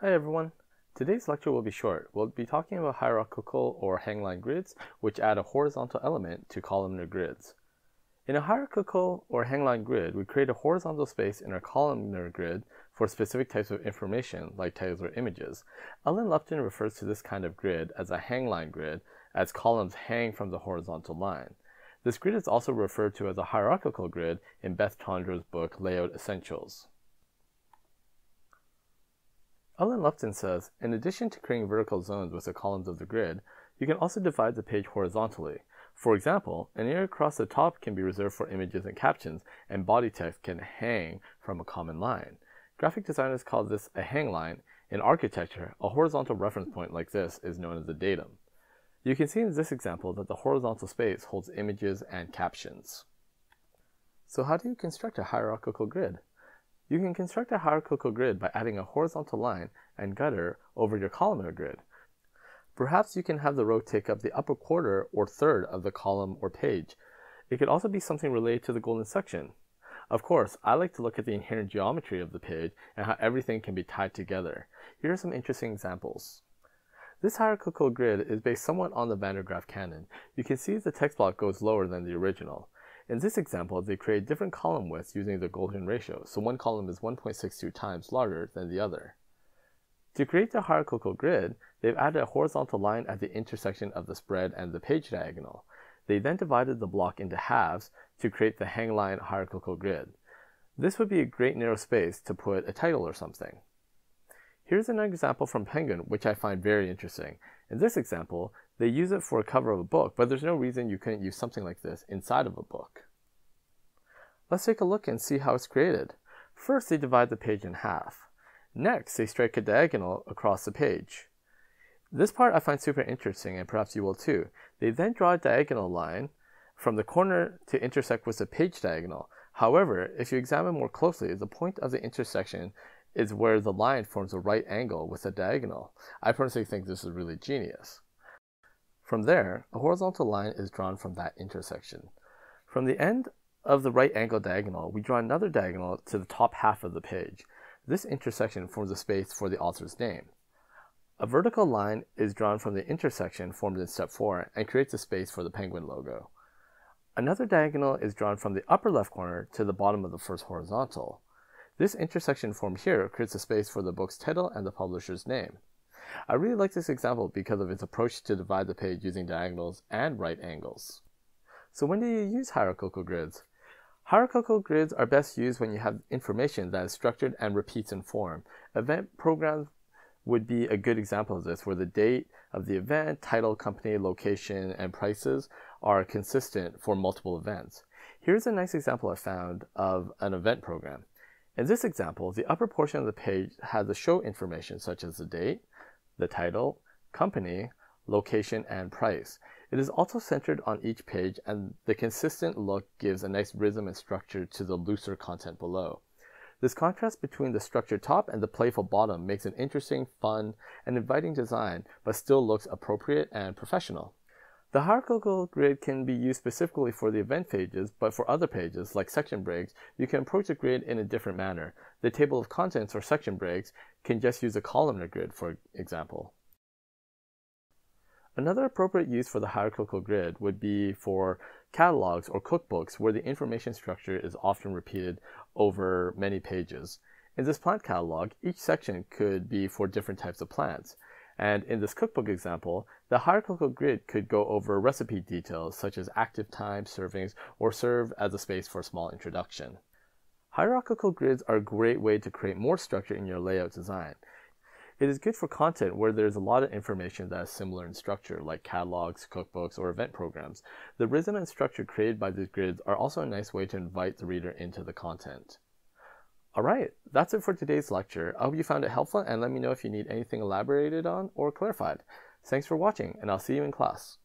Hi everyone. Today's lecture will be short. We'll be talking about hierarchical or hangline grids, which add a horizontal element to columnar grids. In a hierarchical or hangline grid, we create a horizontal space in our columnar grid for specific types of information, like titles or images. Ellen Lupton refers to this kind of grid as a hangline grid, as columns hang from the horizontal line. This grid is also referred to as a hierarchical grid in Beth Tondreau's book Layout Essentials. Ellen Lupton says, in addition to creating vertical zones with the columns of the grid, you can also divide the page horizontally. For example, an area across the top can be reserved for images and captions, and body text can hang from a common line. Graphic designers call this a hangline. In architecture, a horizontal reference point like this is known as a datum. You can see in this example that the horizontal space holds images and captions. So how do you construct a hierarchical grid? You can construct a hierarchical grid by adding a horizontal line and gutter over your columnar grid. Perhaps you can have the row take up the upper quarter or third of the column or page. It could also be something related to the golden section. Of course, I like to look at the inherent geometry of the page and how everything can be tied together. Here are some interesting examples. This hierarchical grid is based somewhat on the Van der Graaf canon. You can see the text block goes lower than the original. In this example, they create different column widths using the golden ratio, so one column is 1.62 times larger than the other. To create the hierarchical grid, they've added a horizontal line at the intersection of the spread and the page diagonal. They then divided the block into halves to create the hangline hierarchical grid. This would be a great narrow space to put a title or something. Here's an example from Penguin, which I find very interesting. In this example, they use it for a cover of a book, but there's no reason you couldn't use something like this inside of a book. Let's take a look and see how it's created. First, they divide the page in half. Next, they strike a diagonal across the page. This part I find super interesting, and perhaps you will too. They then draw a diagonal line from the corner to intersect with the page diagonal. However, if you examine more closely, the point of the intersection is where the line forms a right angle with a diagonal. I personally think this is really genius. From there, a horizontal line is drawn from that intersection. From the end of the right angle diagonal, we draw another diagonal to the top half of the page. This intersection forms a space for the author's name. A vertical line is drawn from the intersection formed in step 4 and creates a space for the penguin logo. Another diagonal is drawn from the upper left corner to the bottom of the first horizontal. This intersection formed here creates a space for the book's title and the publisher's name. I really like this example because of its approach to divide the page using diagonals and right angles. So when do you use hierarchical grids? Hierarchical grids are best used when you have information that is structured and repeats in form. Event programs would be a good example of this, where the date of the event, title, company, location, and prices are consistent for multiple events. Here's a nice example I found of an event program. In this example, the upper portion of the page has the show information such as the date, the title, company, location, and price. It is also centered on each page and the consistent look gives a nice rhythm and structure to the looser content below. This contrast between the structured top and the playful bottom makes an interesting, fun, and inviting design, but still looks appropriate and professional. The hierarchical grid can be used specifically for the event pages, but for other pages, like section breaks, you can approach the grid in a different manner. The table of contents or section breaks can just use a columnar grid, for example. Another appropriate use for the hierarchical grid would be for catalogs or cookbooks where the information structure is often repeated over many pages. In this plant catalog, each section could be for different types of plants. And in this cookbook example, the hierarchical grid could go over recipe details such as active time, servings, or serve as a space for a small introduction. Hierarchical grids are a great way to create more structure in your layout design. It is good for content where there's a lot of information that is similar in structure, like catalogs, cookbooks, or event programs. The rhythm and structure created by these grids are also a nice way to invite the reader into the content. Alright, that's it for today's lecture. I hope you found it helpful and let me know if you need anything elaborated on or clarified. Thanks for watching and I'll see you in class.